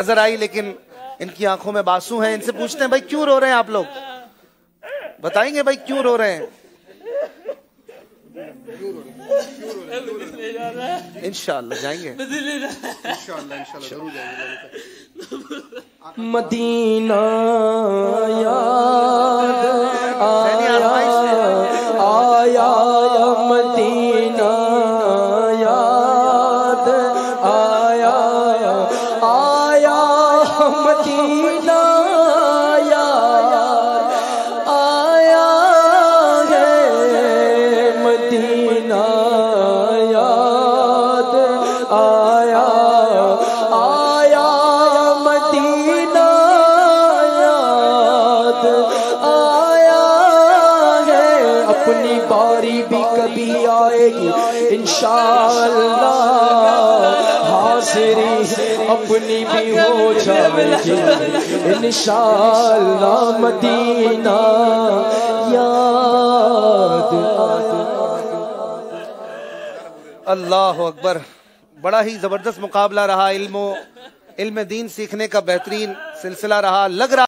نظر آئی لیکن ان کی آنکھوں میں باسو ہیں۔ ان سے پوچھتے ہیں بھائی کیوں رو رہے ہیں آپ لوگ؟ بتائیں گے بھائی کیوں رو رہے ہیں؟ انشاءاللہ جائیں گے۔ مدینہ یاد مدینہ یاد آیا ہے، مدینہ یاد، آیا آیا، مدینہ یاد، آیا ہے۔ اپنی باری بھی کبھی آئے گی، انشاءاللہ۔ اپنی بھی ہو جائے گی۔ انشاءاللہ مدینہ۔ یاد اللہ اکبر۔ بڑا ہی زبردست مقابلہ رہا، علم و علم دین سیکھنے کا بہترین سلسلہ رہا، لگ رہا